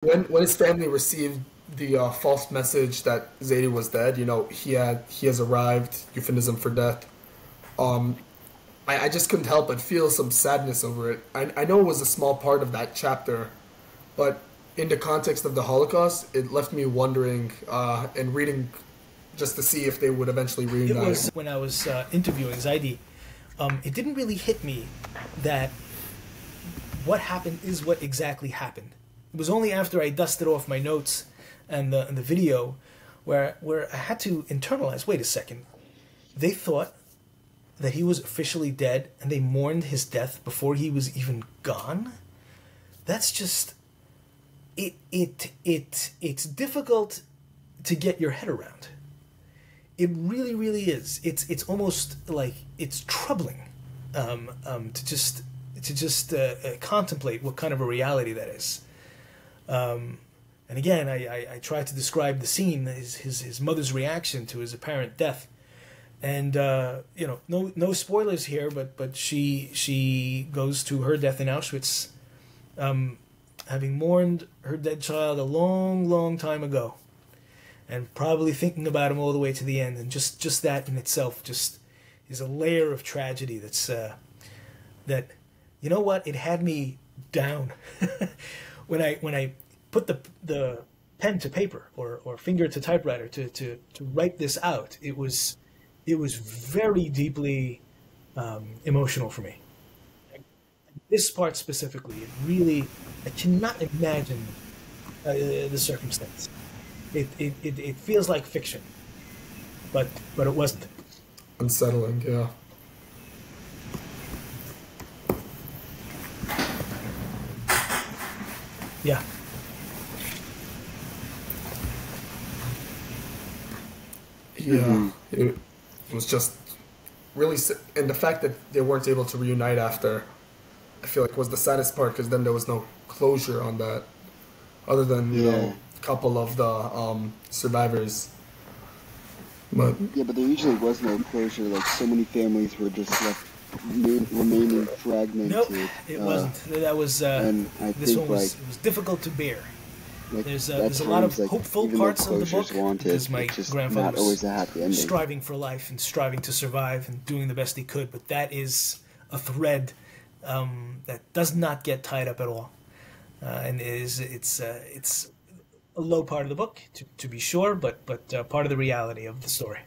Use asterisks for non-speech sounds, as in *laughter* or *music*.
when when his family received the uh, false message that Zadie was dead, you know, he had he has arrived, euphemism for death. Um, I, I just couldn't help but feel some sadness over it. I, I know it was a small part of that chapter, but in the context of the Holocaust, it left me wondering uh, and reading just to see if they would eventually reunite. It was when I was uh, interviewing Zadie. Um, it didn't really hit me that what happened is what exactly happened. It was only after I dusted off my notes and the, and the video where where I had to internalize. Wait a second, they thought that he was officially dead and they mourned his death before he was even gone. That's just it it it it's difficult to get your head around. It really really is. It's it's almost like it's troubling um, um, to just to just uh, uh, contemplate what kind of a reality that is. Um, and again, I, I, I, try to describe the scene, his, his, his mother's reaction to his apparent death. And uh, you know, no no spoilers here, but but she she goes to her death in Auschwitz, um, having mourned her dead child a long, long time ago, and probably thinking about him all the way to the end. And just just that in itself just is a layer of tragedy that's uh, that you know what it had me down *laughs* when I when I put the the pen to paper or, or finger to typewriter to, to, to write this out. It was it was very deeply um, emotional for me. This part specifically, it really I cannot imagine uh, the circumstance. It, it, it, it feels like fiction, but but it wasn't. Unsettling, yeah. Yeah. Yeah, mm-hmm. it, it was just really, and the fact that they weren't able to reunite after, I feel like was the saddest part because then there was no closure on that, other than you yeah. know a couple of the um, survivors. But yeah, but there usually was no closure. Like so many families were just left remaining fragmented. Nope, it uh, wasn't. That was uh, this one was like, it was difficult to bear. Like, there's, uh, there's a lot of like, hopeful parts of the book wanted, because my grandfather was striving for life and striving to survive and doing the best he could. But that is a thread um, that does not get tied up at all, uh, and is it's uh, it's a low part of the book to, to be sure, but but uh, part of the reality of the story.